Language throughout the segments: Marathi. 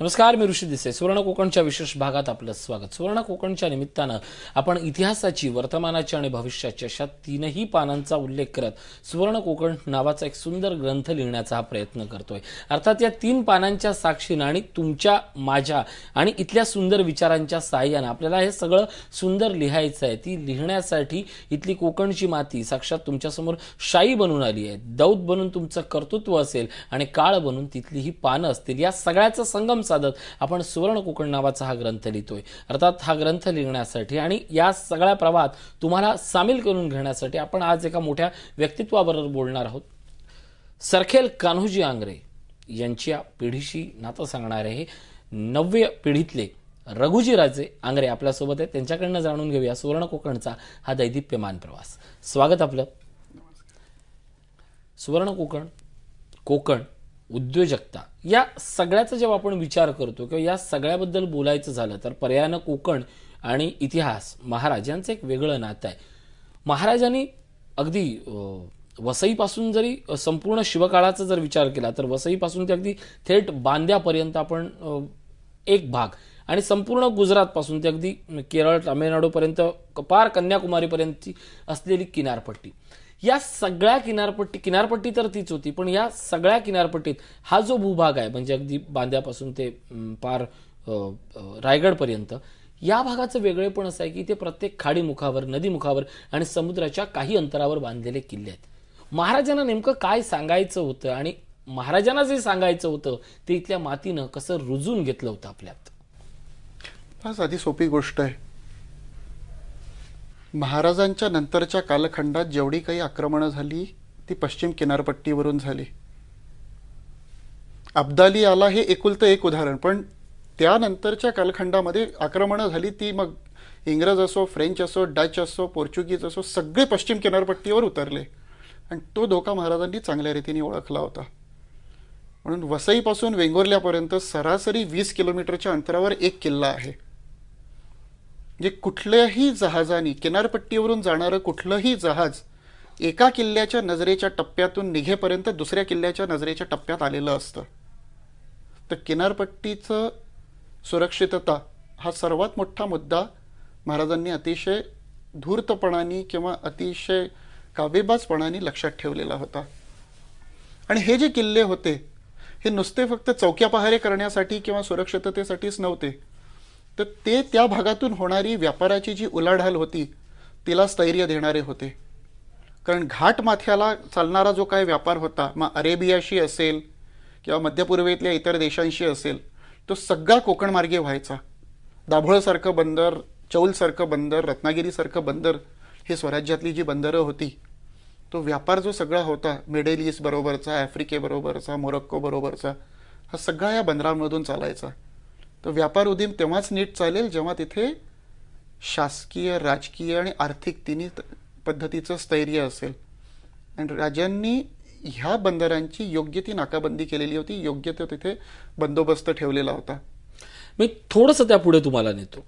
नमस्कार मी ऋषी दिसे. सुवर्ण कोकणच्या विशेष भागात आपलं स्वागत. सुवर्ण कोकणच्या निमित्तानं आपण इतिहासाची वर्तमानाची आणि भविष्याची अशा तीनही पानांचा उल्लेख करत सुवर्ण कोकण नावाचा एक सुंदर ग्रंथ लिहिण्याचा हा प्रयत्न करतोय. अर्थात या तीन पानांच्या साक्षीनं आणि तुमच्या माझ्या आणि इथल्या सुंदर विचारांच्या साह्यानं आपल्याला हे सगळं सुंदर लिहायचं आहे. ती लिहिण्यासाठी इथली कोकणची माती साक्षात तुमच्यासमोर शाई बनून आली आहे. दौत बनून तुमचं कर्तृत्व असेल आणि काळ बनून तिथली ही पानं असतील. या सगळ्याचा संगम साधत आपण सुवर्ण कोकण नावाचा हा ग्रंथ लिहितोय. अर्थात हा ग्रंथ लिहिण्यासाठी आणि या सगळ्या प्रवाहात तुम्हाला सामील करून घेण्यासाठी आपण आज एका मोठ्या व्यक्तित्वाबरोबर बोलणार आहोत. सरखेल कान्होजी आंग्रे यांच्या पिढीशी नातं सांगणारे हे नव्य पिढीतले रघुजी राजे आंग्रे आपल्यासोबत आहेत. त्यांच्याकडनं जाणून घेऊया सुवर्ण कोकणचा हा दैदिप्यमान प्रवास. स्वागत आपलं. सुवर्ण कोकण कोकण. उद्योजकता. या सगळ्याचा जेव्हा आपण विचार करतो किंवा या सगळ्याबद्दल बोलायचं झालं तर पर्यायानं कोकण आणि इतिहास महाराज यांचं एक वेगळं नातं आहे. महाराजांनी अगदी वसईपासून जरी संपूर्ण शिवकाळाचा जर विचार केला तर वसईपासून ते अगदी थेट बांद्यापर्यंत आपण एक भाग आणि संपूर्ण गुजरातपासून ते अगदी केरळ तामिळनाडूपर्यंत पार कन्याकुमारीपर्यंतची असलेली किनारपट्टी. या सगळ्या किनारपट्टी किनारपट्टी तर तीच होती पण या सगळ्या किनारपट्टीत हा जो भूभाग आहे म्हणजे अगदी बांद्यापासून ते पार रायगडपर्यंत या भागाचं वेगळेपण असं आहे की ते प्रत्येक खाडीमुखावर नदीमुखावर आणि समुद्राच्या काही अंतरावर बांधलेले किल्ले आहेत. महाराजांना नेमकं काय सांगायचं होतं आणि महाराजांना जे सांगायचं होतं ते इथल्या मातीनं कसं रुजून घेतलं होतं आपल्यात? फार साधी सोपी गोष्ट आहे. महाराजांच्या नंतरच्या कालखंडात जेवढी काही आक्रमणं झाली ती पश्चिम किनारपट्टीवरून झाली. अब्दाली आला हे एकुलतं एक उदाहरण पण त्यानंतरच्या कालखंडामध्ये आक्रमणं झाली ती मग इंग्रज असो फ्रेंच असो डच असो पोर्चुगीज असो सगळे पश्चिम किनारपट्टीवर उतरले. आणि तो धोका महाराजांनी चांगल्या रीतीने ओळखला होता. म्हणून वसईपासून वेंगुर्ल्यापर्यंत सरासरी वीस किलोमीटरच्या अंतरावर एक किल्ला आहे. म्हणजे कुठल्याही जहाजाने किनारपट्टीवरून जाणारं कुठलंही जहाज एका किल्ल्याच्या नजरेच्या टप्प्यातून निघेपर्यंत दुसऱ्या किल्ल्याच्या नजरेच्या टप्प्यात आलेलं असतं. तर किनारपट्टीचं सुरक्षितता हा सर्वात मोठा मुद्दा महाराजांनी अतिशय धूर्तपणाने किंवा अतिशय काबेबाजपणाने लक्षात ठेवलेला होता. आणि हे जे किल्ले होते हे नुसते फक्त चौक्या पहारे करण्यासाठी किंवा सुरक्षिततेसाठीच नव्हते. तर ते त्या भागातून होणारी व्यापाराची जी उलाढाल होती तिला स्थैर्य देणारे होते. कारण घाट माथ्याला चालणारा जो काय व्यापार होता मग अरेबियाशी असेल किंवा मध्यपूर्वेतल्या इतर देशांशी असेल तो सगळा कोकणमार्गे व्हायचा. दाभोळसारखं बंदर चौलसारखं बंदर रत्नागिरीसारखं बंदर हे स्वराज्यातली जी बंदरं होती तो व्यापार जो सगळा होता मिडल ईस्टबरोबरचा आफ्रिकेबरोबरचा मोरक्को बरोबरचा हा सगळा या बंदरांमधून चालायचा. तर व्यापार उदीम तेव्हाच नीट चालेल जेव्हा तिथे शासकीय राजकीय आणि आर्थिक तिन्ही त- पद्धतीचं स्थैर्य असेल. आणि राजांनी ह्या बंदरांची योग्य ती नाकाबंदी केलेली होती योग्य तो तिथे बंदोबस्त ठेवलेला होता. मी थोडंसं त्या पुढे तुम्हाला नेतो.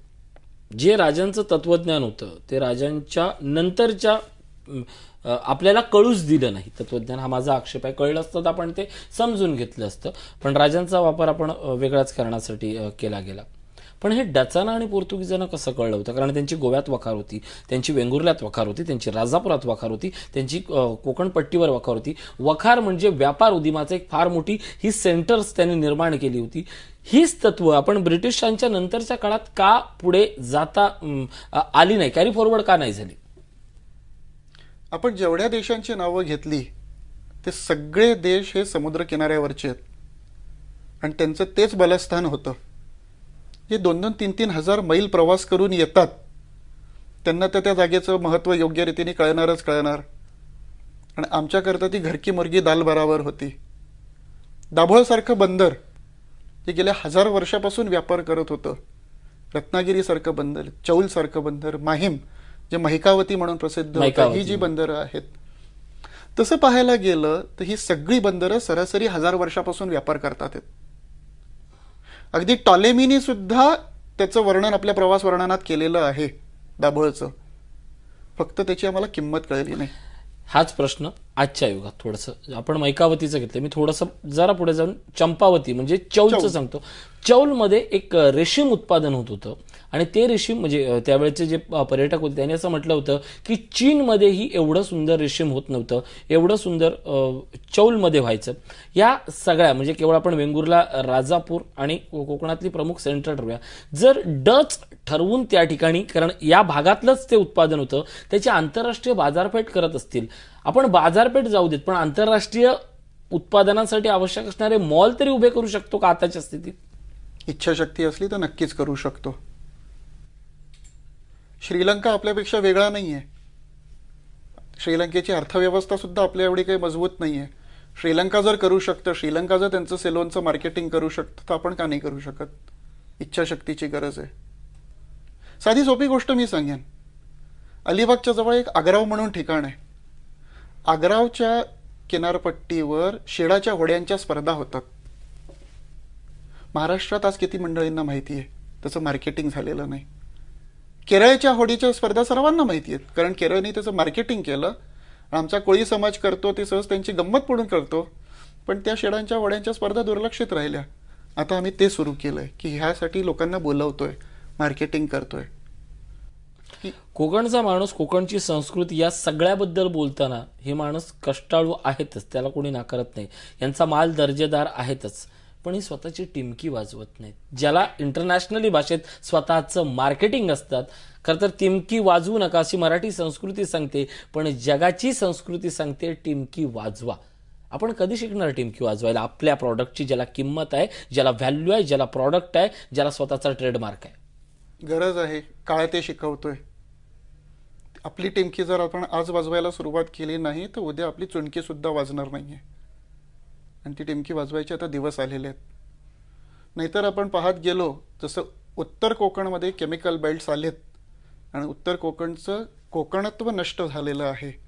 जे राजांचं तत्वज्ञान होतं ते राजांच्या नंतरच्या आपल्याला कळूच दिलं नाही. तत्वज्ञान हा माझा आक्षेप आहे. कळलं असतं तर आपण ते समजून घेतलं असतं. पण राजांचा वापर आपण वेगळ्याच कारणासाठी केला गेला. पण हे डचाना आणि पोर्तुगीजांना कसं कळलं होतं? कारण त्यांची गोव्यात वखार होती त्यांची वेंगुर्ल्यात वखार होती त्यांची राजापुरात वखार होती त्यांची कोकणपट्टीवर वखार होती. वखार म्हणजे व्यापार उदिमाचं एक फार मोठी ही सेंटर्स त्यांनी निर्माण केली होती. हीच तत्व आपण ब्रिटिशांच्या नंतरच्या काळात का पुढे जाता आली नाही? कॅरी फॉरवर्ड का नाही झाली? आपण जेवढ्या देशांची नावं घेतली ते सगळे देश हे समुद्र किनाऱ्यावरचे आहेत. आणि त्यांचं तेच बलस्थान होतं. जे दोन दोन तीन तीन हजार मैल प्रवास करून येतात त्यांना तर त्या जागेचं महत्त्व योग्य रीतीने कळणारच कळणार. आणि आमच्याकरता ती घरकी मुर्गी दाल बराबर होती. दाभोळसारखं बंदर जे गेल्या हजार वर्षापासून व्यापार करत होतं. रत्नागिरीसारखं बंदर चौलसारखं बंदर माहीम जे महिकावती म्हणून प्रसिद्ध होतं. ही जी बंदरं आहेत तसं पाहायला गेलं तर ही सगळी बंदरं सरासरी हजार वर्षापासून व्यापार करतात आहेत. अगदी टॉलेमीनी सुद्धा त्याचं वर्णन आपल्या प्रवास वर्णनात केलेलं आहे दाभोळचं. फक्त त्याची आम्हाला किंमत कळली नाही. हाच प्रश्न आजच्या युगात थोडंसं. आपण मैकावतीचं घेतलं मी थोडंसं जरा पुढे जाऊन चंपावती म्हणजे चौलचं सांगतो. चौलमध्ये एक रेशीम उत्पादन होत होतं. आणि ते रेशीम म्हणजे त्यावेळेचे जे पर्यटक होते त्यांनी असं म्हटलं होतं की चीनमध्येही एवढं सुंदर रेशीम होत नव्हतं. एवढं सुंदर चौलमध्ये व्हायचं. या सगळ्या म्हणजे केवळ आपण वेंगुर्ला राजापूर आणि को- कोकणातली प्रमुख सेंटर ठरवूया. जर डच ठरवून त्या ठिकाणी कारण या भागातलंच ते उत्पादन होतं त्याची आंतरराष्ट्रीय बाजारपेठ करत असतील. आपण बाजारपेठ जाऊ देत पण आंतरराष्ट्रीय उत्पादनांसाठी आवश्यक असणारे मॉल तरी उभे करू शकतो का आताच्या स्थितीत? इच्छाशक्ती असली तर नक्कीच करू शकतो. श्रीलंका आपल्यापेक्षा वेगळा नाही आहे श्रीलंकेची अर्थव्यवस्था सुद्धा आपल्या एवढी काही मजबूत नाही आहे श्रीलंका जर करू शकतं श्रीलंका जर त्यांचं सेलोनचं मार्केटिंग करू शकतं तर आपण का नाही करू शकत? इच्छाशक्तीची गरज आहे. साधी सोपी गोष्ट मी सांगेन. अलिबागच्या जवळ एक आग्राव म्हणून ठिकाण आहे. आग्रावच्या किनारपट्टीवर शेडाच्या होड्यांच्या स्पर्धा होतात. महाराष्ट्रात आज किती मंडळींना माहिती आहे? त्याचं मार्केटिंग झालेलं नाही. केरळच्या होडीच्या स्पर्धा सर्वांना माहिती आहेत. कारण केरळने त्याचं मार्केटिंग केलं. आमचा कोळी समाज करतो ते सहज त्यांची गंमत म्हणून करतो. पण त्या शेडांच्या होड्यांच्या स्पर्धा दुर्लक्षित राहिल्या. आता आम्ही ते सुरू केलंय की ह्यासाठी लोकांना बोलवतोय मार्केटिंग करतोय. कोकणचा माणूस कोकणची संस्कृती या सगळ्याबद्दल बोलताना हे माणूस कष्टाळू आहेतच त्याला कोणी नाकारत नाही. यांचा माल दर्जेदार आहेतच. पण ही स्वतःची टिमकी वाजवत नाहीत. ज्याला इंटरनॅशनली भाषेत स्वतःचं मार्केटिंग असतात खरं तर टिमकी वाजवू नका अशी मराठी संस्कृती सांगते पण जगाची संस्कृती सांगते टिमकी वाजवा. आपण कधी शिकणार टिमकी वाजवायला? आपल्या प्रॉडक्टची ज्याला किंमत आहे ज्याला व्हॅल्यू आहे ज्याला प्रॉडक्ट आहे ज्याला स्वतःचा ट्रेडमार्क आहे. गरज आहे काळ ते शिकवतोय. आपली टिमकी जर आपण आज वाजवायला सुरुवात केली नाही तर उद्या आपली चुणकी सुद्धा वाजणार नाहीये. आणि ती टिमकी वाजवायचे आता दिवस आलेले आहेत. नाहीतर आपण पाहत गेलो जसं उत्तर कोकणमध्ये केमिकल बेल्ट्स आलेत आणि उत्तर कोकणचं कोकणत्व नष्ट झालेलं आहे.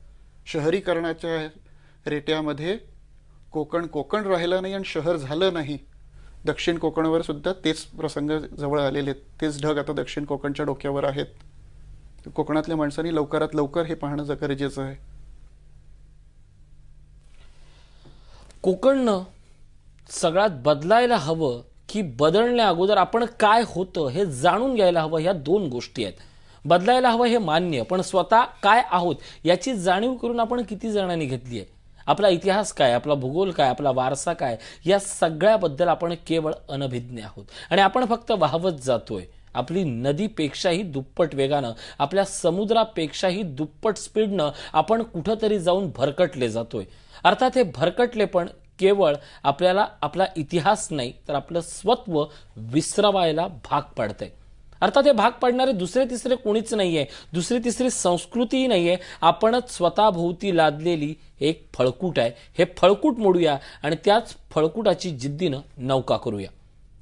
शहरीकरणाच्या रेट्यामध्ये कोकण कोकण राहिलं नाही आणि शहर झालं नाही. दक्षिण कोकणावर सुद्धा तेच प्रसंग जवळ आलेले आहेत. तेच ढग आता दक्षिण कोकणच्या डोक्यावर आहेत. कोकणातल्या माणसांनी लवकरात लवकर हे पाहणं गरजेचं आहे. कोकणनं सगळ्यात बदलायला हवं की बदलण्या अगोदर आपण काय होतं हे जाणून घ्यायला हवं ह्या दोन गोष्टी आहेत. बदलायला हवं हे मान्य पण स्वतः काय आहोत याची जाणीव करून आपण किती जणांनी घेतली आहे? आपला इतिहास काय आपला भूगोल काय आपला वारसा काय या सगळ्याबद्दल आपण केवळ अनभिज्ञ आहोत. आणि आपण फक्त वाहवत जातोय. आपली नदीपेक्षाही दुप्पट वेगानं आपल्या समुद्रापेक्षाही दुप्पट स्पीडनं आपण कुठंतरी जाऊन भरकटले जातोय. अर्थात हे भरकटले पण केवळ आपल्याला आपला इतिहास नाही तर आपलं स्वत्व विसरवायला भाग पडतंय. अर्थात हे भाग पाडणारे दुसरे तिसरे कोणीच नाहीये दुसरी तिसरी संस्कृतीही नाहीये. आपणच स्वतःभोवती लादलेली एक फळकूट आहे. हे फळकूट मोडूया आणि त्याच फळकुटाची जिद्दीनं नौका करूया.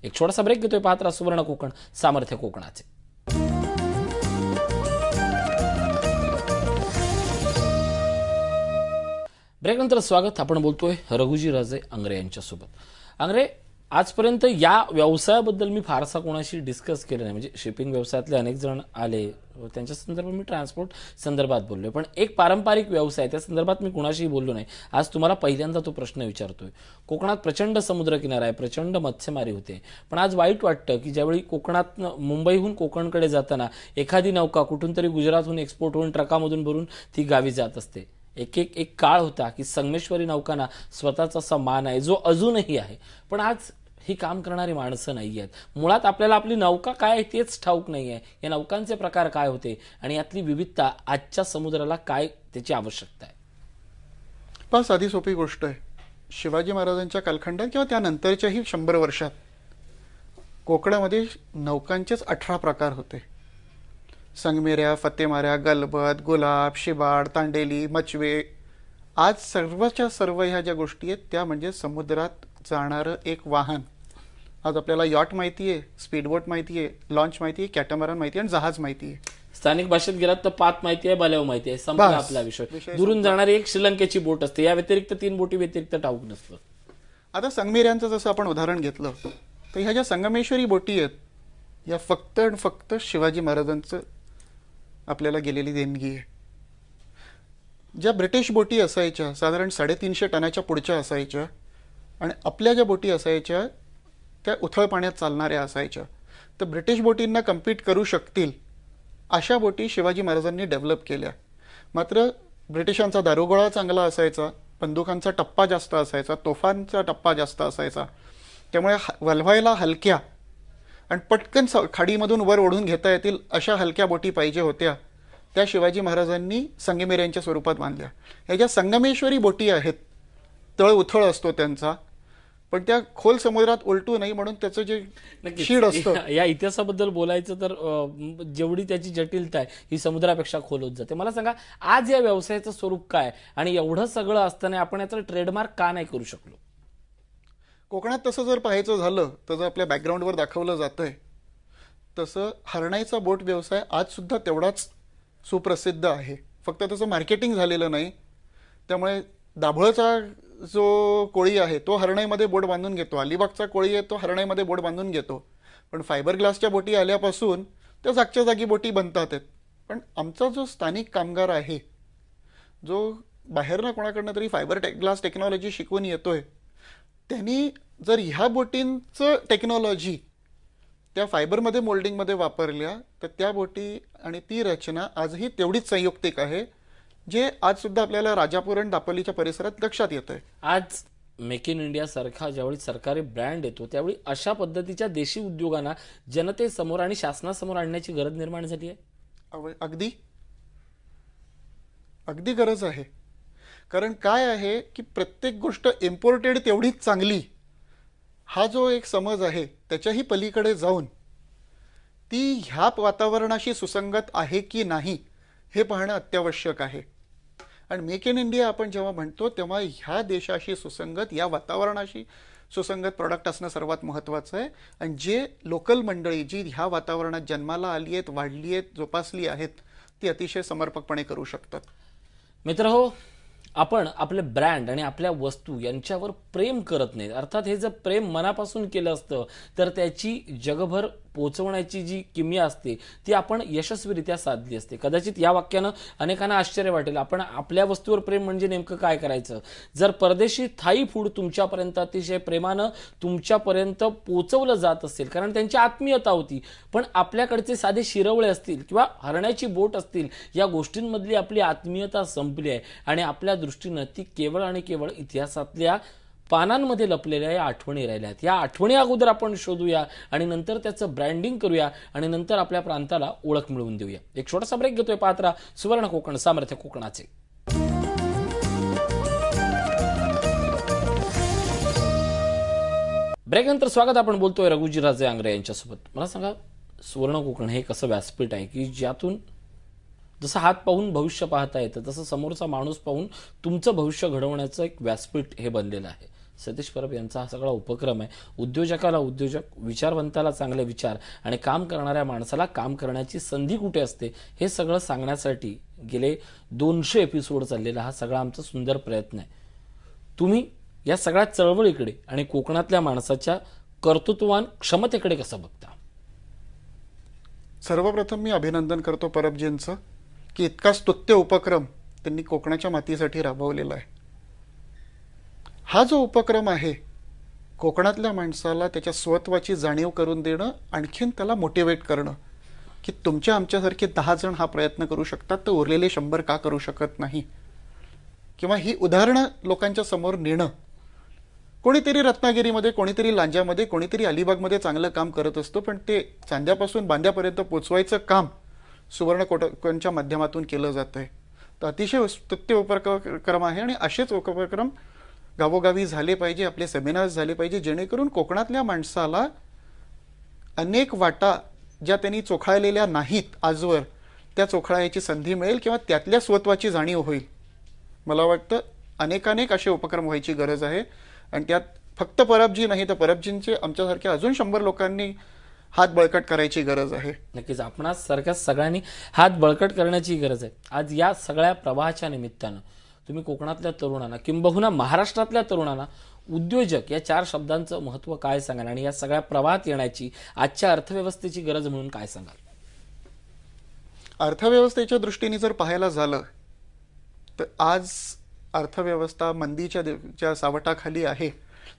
एक छोटासा ब्रेक घेतोय पाहत राहा सुवर्ण कोकण सामर्थ्य कोकणाचे. ब्रेकनंतर स्वागत आपण बोलतोय रघुजी राजे आंग्रे यांच्यासोबत. आंग्रे आजपर्यंत या व्यवसायाबद्दल मी फारसा कोणाशी डिस्कस केलं नाही. म्हणजे शिपिंग व्यवसायातले अनेक जण आले. त्यांच्या संदर्भात मी ट्रान्सपोर्ट संदर्भात बोललो पण एक पारंपरिक व्यवसाय त्या संदर्भात मी कुणाशीही बोललो नाही. आज तुम्हाला पहिल्यांदा तो प्रश्न विचारतोय. कोकणात प्रचंड समुद्रकिनारा आहे प्रचंड मत्स्यमारी होते. पण आज वाईट वाटतं की ज्यावेळी कोकणात मुंबईहून कोकणकडे जाताना एखादी नौका कुठून तरी गुजरातहून एक्सपोर्ट होऊन ट्रकामधून भरून ती गावी जात असते. एक एक एक काळ होता की संगमेश्वरी नौकांना स्वतःचा असा मान आहे जो अजूनही आहे. पण आज ही काम करणारी माणसं नाही आहेत मुळात आपल्याला आपली नौका काय आहे तेच ठाऊक नाही आहे या नौकांचे प्रकार काय होते आणि यातली विविधता आजच्या समुद्राला काय त्याची आवश्यकता आहे? बस आधी सोपी गोष्ट आहे. शिवाजी महाराजांच्या कालखंडात किंवा त्यानंतरच्याही शंभर वर्षात कोकणामध्ये नौकांचेच अठरा प्रकार होते. संगमेऱ्या फतेमाऱ्या गलबत गुलाब शिबाड तांडेली मचवे. आज सर्वच्या सर्व ह्या ज्या गोष्टी आहेत त्या म्हणजे समुद्रात जाणारं एक वाहन. आज आपल्याला यॉट माहिती आहे स्पीडबोट माहिती आहे लॉन्च माहिती आहे कॅटमरान माहिती आहे आणि जहाज माहिती आहे. स्थानिक भाषेत गेलात तर पात माहिती आहे बल्याव माहिती आहे. संपला बस. आपला विषय. विषय दुरून जाणारी एक श्रीलंकेची बोट असते. या व्यतिरिक्त तीन बोटी व्यतिरिक्त ठाऊक नसतं. आता संगमेऱ्यांचं जसं आपण उदाहरण घेतलं तर ह्या ज्या संगमेश्वरी बोटी आहेत या फक्त आणि फक्त शिवाजी महाराजांचं आपल्याला गेलेली देणगी आहे. ज्या ब्रिटिश बोटी असायच्या साधारण साडेतीनशे टनाच्या पुढच्या असायच्या आणि आपल्या ज्या बोटी असायच्या त्या उथळ पाण्यात चालणाऱ्या असायच्या. तर ब्रिटिश बोटींना कम्पीट करू शकतील अशा बोटी शिवाजी महाराजांनी डेव्हलप केल्या. मात्र ब्रिटिशांचा दारुगोळा चांगला असायचा बंदुकांचा टप्पा जास्त असायचा तोफांचा टप्पा जास्त असायचा. त्यामुळे ह- वलवायला हलक्या आणि पटकन स- खाडीमधून वर ओढून घेता येतील अशा हलक्या बोटी पाहिजे होत्या. त्या शिवाजी महाराजांनी संगमेऱ्यांच्या स्वरूपात बांधल्या. ह्या ज्या संगमेश्वरी बोटी आहेत तळ उथळ असतो त्यांचा पण त्या खोल समुद्रात उलटू नाही म्हणून त्याचं जे. शीड असतं. या- इतिहासाबद्दल बोलायचं तर जेवढी त्याची जटिलता आहे ही समुद्रापेक्षा खोल होत जाते. मला सांगा आज या व्यवसायाचं स्वरूप काय आणि एवढं सगळं असताना आपण याचं ट्रेडमार्क का नाही करू शकलो? कोकणात तसं जर पाहायचं झालं तर जर आपल्या बॅकग्राऊंडवर दाखवलं जातंय तसं हरणाईचा बोट व्यवसाय आज सुद्धा तेवढाच सुप्रसिद्ध आहे. फक्त त्याचं मार्केटिंग झालेलं नाही. त्यामुळे दाभोळचा जो कोळी आहे तो हरणाईमध्ये बोट बांधून घेतो. अलिबागचा कोळी आहे तो हरणाईमध्ये बोट बांधून घेतो. पण फायबर ग्लासच्या बोटी आल्यापासून त्या जागच्या जागी बोटी बनतात आहेत. पण आमचा जो स्थानिक कामगार आहे जो बाहेरनं कोणाकडनं तरी फायबर टेक ग्लास टेक्नॉलॉजी शिकवून येतोय त्यांनी जर ह्या बोटींचं टेक्नॉलॉजी त्या फायबरमध्ये मोल्डिंगमध्ये वापरल्या तर त्या बोटी आणि ती रचना आजही तेवढीच संयुक्तिक आहे. जे आज सुद्धा आपल्याला राजापूर आणि दापोलीच्या परिसरात लक्षात येत आहे आज मेक इन इंडिया सारखा ज्यावेळी सरकारी ब्रँड येतो त्यावेळी अशा पद्धतीच्या देशी उद्योगांना जनतेसमोर आणि शासनासमोर आणण्याची गरज निर्माण झाली आहे? अव- अगदी. अगदी गरज आहे. कारण काय आहे की प्रत्येक गोष्ट इम्पोर्टेड तेवढीच चांगली. हा जो एक समज आहे त्याच्याही पलीकडे जाऊन ती ह्या वातावरणाशी सुसंगत आहे की नाही हे पाहणं अत्यावश्यक आहे. आणि मेक इन इंडिया आपण जेव्हा म्हणतो तेव्हा ह्या देशाशी सुसंगत या वातावरणाशी सुसंगत प्रॉडक्ट असणं सर्वात महत्त्वाचं आहे. आणि जे लोकल मंडळी जी ह्या वातावरणात जन्माला आली आहेत वाढली आहेत जोपासली आहेत ती अतिशय समर्पकपणे करू शकतात. मित्र हो आपण आपले ब्रँड आणि आपल्या वस्तू यांच्यावर प्रेम करत नाहीत. अर्थात हे जर प्रेम मनापासून केलं असतं तर त्याची जगभर पोचवण्याची जी किमया असते ती आपण यशस्वीरित्या साधली असते. कदाचित या वाक्यानं अनेकांना आश्चर्य वाटेल. आपण आपल्या वस्तूवर प्रेम म्हणजे नेमकं काय करायचं? जर परदेशी थाई फूड तुमच्यापर्यंत अतिशय प्रेमानं तुमच्यापर्यंत पोचवलं जात असेल कारण त्यांची आत्मीयता होती पण आपल्याकडचे साधे शिरवळे असतील किंवा हरण्याची बोट असतील या गोष्टींमधली आपली आत्मीयता संपली आहे. आणि आपल्या दृष्टीनं ती केवळ आणि केवळ इतिहासातल्या पानांमध्ये लपलेल्या या आठवणी राहिल्या आहेत या आठवणी अगोदर आपण शोधूया आणि नंतर त्याचं ब्रँडिंग करूया आणि नंतर आपल्या प्रांताला ओळख मिळवून देऊया. एक छोटासा ब्रेक घेतोय पात्रा सुवर्ण कोकण सामर्थ्य कोकणाचे. ब्रेक नंतर स्वागत आपण बोलतोय रघुजी राजे आंग्रे यांच्यासोबत. मला सांगा सुवर्ण कोकण हे कसं व्यासपीठ आहे? की ज्यातून जसं हात पाहून भविष्य पाहता येतं तसं समोरचा माणूस पाहून तुमचं भविष्य घडवण्याचं एक व्यासपीठ हे बनलेलं आहे. सतीश परब यांचा हा सगळा उपक्रम आहे. उद्योजकाला उद्योजक विचारवंताला चांगले विचार आणि काम करणाऱ्या माणसाला काम करण्याची संधी कुठे असते हे सगळं सांगण्यासाठी गेले दोनशे एपिसोड चाललेला हा सगळा आमचा सुंदर प्रयत्न आहे. तुम्ही या सगळ्या चळवळीकडे आणि कोकणातल्या माणसाच्या कर्तृत्ववान क्षमतेकडे कसं बघता? सर्वप्रथम मी अभिनंदन करतो परबजींचं की इतका स्तुत्य उपक्रम त्यांनी कोकणाच्या मातीसाठी राबवलेला आहे. हा जो उपक्रम आहे कोकणातल्या माणसाला त्याच्या स्वत्वाची जाणीव करून देणं आणखीन त्याला मोटिवेट करणं की तुमच्या आमच्यासारखे दहा जण हा प्रयत्न करू शकतात तर उरलेले शंभर का करू शकत नाही? किंवा ही उदाहरणं लोकांच्या समोर नेणं. कोणीतरी रत्नागिरीमध्ये कोणीतरी लांजामध्ये कोणीतरी अलिबागमध्ये चांगलं काम करत असतो पण ते चांद्यापासून बांध्यापर्यंत पोचवायचं काम सुवर्णकोटकांच्या माध्यमातून केलं जात आहे तर अतिशय स्तुत्य उपक्रम आहे आणि असेच उपक्रम गावोगावी झाले पाहिजे आपले सेमिनार्स झाले पाहिजे जेणेकरून कोकणातल्या माणसाला अनेक वाटा ज्या त्यांनी चोखाळलेल्या नाहीत आजवर त्या चोखाळायची संधी मिळेल किंवा त्यातल्या स्वत्वाची जाणीव होईल. मला वाटतं अनेकानेक असे उपक्रम व्हायची गरज आहे. आणि त्यात फक्त परबजी नाही तर परबजींचे आमच्यासारख्या अजून शंभर लोकांनी हात बळकट करायची गरज आहे. नक्कीच आपणास सारख्या सगळ्यांनी हात बळकट करण्याची गरज आहे. आज या सगळ्या प्रवाहाच्या निमित्तानं तुम्ही कोकणातल्या तरुणांना किंबहुना महाराष्ट्रातल्या तरुणांना उद्योजक या चार शब्दांचं महत्त्व काय सांगाल? आणि या सगळ्या प्रवाहात येण्याची आजच्या अर्थव्यवस्थेची गरज म्हणून काय सांगाल? अर्थव्यवस्थेच्या दृष्टीने जर पाहायला झालं तर आज अर्थव्यवस्था मंदीच्या ज्या सावटाखाली आहे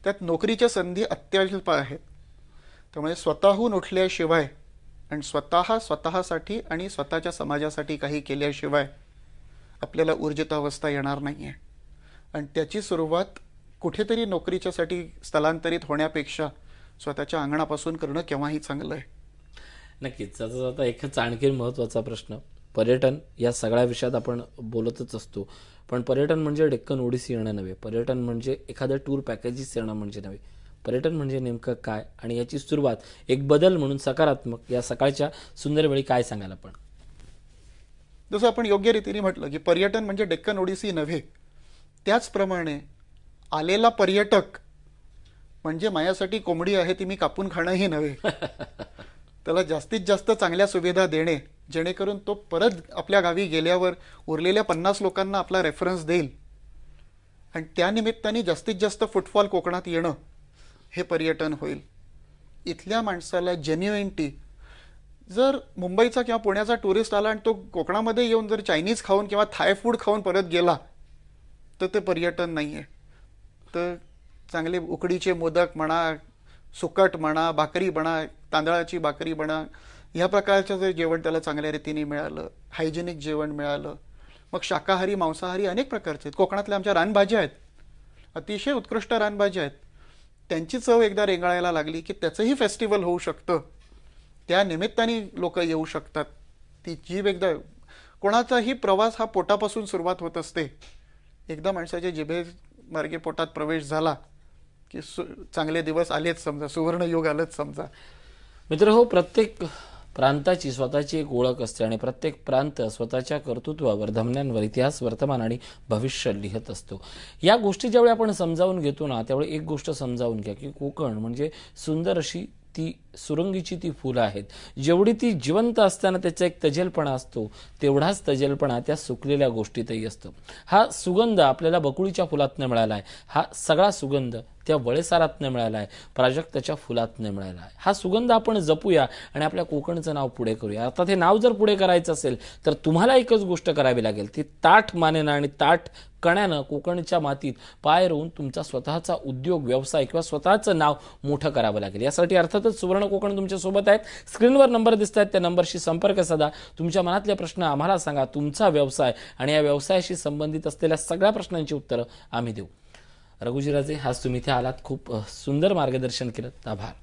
त्यात नोकरीच्या संधी अत्यल्प आहेत. त्यामुळे स्वतःहून उठल्याशिवाय आणि स्वतः स्वतःसाठी आणि स्वतःच्या समाजासाठी काही केल्याशिवाय आपल्याला ऊर्जितावस्था येणार नाही आहे आणि त्याची सुरुवात कुठेतरी नोकरीच्यासाठी स्थलांतरित होण्यापेक्षा स्वतःच्या अंगणापासून करणं केव्हाही चांगलं आहे. नक्कीच. त्याचा आता एकच आणखी महत्त्वाचा प्रश्न पर्यटन या सगळ्या विषयात आपण बोलतच असतो. पण पर्यटन म्हणजे डेक्कन ओडिसी येणं नव्हे. पर्यटन म्हणजे एखादं टूर पॅकेजेस येणं म्हणजे नव्हे. पर्यटन म्हणजे नेमकं काय आणि याची सुरुवात एक बदल म्हणून सकारात्मक या सकाळच्या सुंदर वेळी काय सांगाल आपण? जसं आपण योग्य रीतीने म्हटलं की पर्यटन म्हणजे डेक्कन ओडिसी नव्हे. त्याचप्रमाणे आलेला पर्यटक म्हणजे माझ्यासाठी कोंबडी आहे ती मी कापून खाणंही नव्हे. त्याला जास्तीत जास्त चांगल्या सुविधा देणे जेणेकरून तो परत आपल्या गावी गेल्यावर उरलेल्या पन्नास लोकांना आपला रेफरन्स देईल. आणि त्यानिमित्ताने जास्तीत जास्त फुटफॉल कोकणात येणं हे पर्यटन होईल. इथल्या माणसाला जेन्युइनिटी जर मुंबईचा किंवा पुण्याचा टुरिस्ट आला आणि तो कोकणामध्ये येऊन जर चायनीज खाऊन किंवा थाय फूड खाऊन परत गेला तर ते पर्यटन नाही आहे तर चांगले उकडीचे मोदक म्हणा सुकट म्हणा भाकरी म्हणा तांदळाची भाकरी म्हणा ह्या प्रकारचं जर जेवण त्याला चांगल्या रीतीने मिळालं हायजेनिक जेवण मिळालं मग शाकाहारी मांसाहारी अनेक प्रकारचे आहेत. कोकणातल्या आमच्या रानभाज्या आहेत. अतिशय उत्कृष्ट रानभाज्या आहेत. त्यांची चव एकदा रेंगाळायला लागली की त्याचंही फेस्टिवल होऊ शकतं. त्या निमित्ताने लोक येऊ शकतात. ती जीभ एकदा कोणाचाही प्रवास हा पोटापासून सुरुवात होत असते. एकदा माणसाच्या जिभे मार्गे पोटात प्रवेश झाला की सु चांगले दिवस आलेच समजा सुवर्णयोग आलंच समजा. मित्र हो प्रत्येक प्रांताची स्वतःची एक ओळख असते आणि प्रत्येक प्रांत स्वतःच्या कर्तृत्वावर धमन्यांवर इतिहास वर्तमान आणि भविष्य लिहित असतो. या गोष्टी ज्यावेळी आपण समजावून घेतो ना त्यावेळी एक गोष्ट समजावून घ्या की कोकण म्हणजे सुंदर अशी ती सुरंगीची ती फुलं आहेत. जेवढी ती जिवंत असताना त्याचा एक तजेलपणा असतो तेवढाच तजेलपणा त्या सुकलेल्या गोष्टीतही असतो. हा सुगंध आपल्याला बकुळीच्या फुलातनं मिळाला आहे हा सगळा सुगंध त्या वळेसारातनं मिळाला आहे प्राजक्ताच्या फुलातनं मिळाला आहे हा सुगंध आपण जपूया आणि आपल्या कोकणचं नाव पुढे करूया. अर्थात हे नाव जर पुढे करायचं असेल तर तुम्हाला एकच गोष्ट करावी लागेल. ती ताठ मानेनं आणि ताठ कण्यानं कोकणच्या मातीत पाय रोवून तुमचा स्वतःचा उद्योग व्यवसाय किंवा स्वतःचं नाव मोठं करावं लागेल. यासाठी अर्थातच सुवर्ण कोकण तुमच्यासोबत आहेत. स्क्रीनवर नंबर दिसत आहेत त्या नंबरशी संपर्क साधा. तुमच्या मनातले प्रश्न आम्हाला सांगा. तुमचा व्यवसाय आणि या व्यवसायाशी संबंधित असलेल्या सगळ्या प्रश्नांची उत्तरं आम्ही देऊ. रघुजीराजे आज तुम्ही इथे आलात. खूप सुंदर मार्गदर्शन केलं. आभार.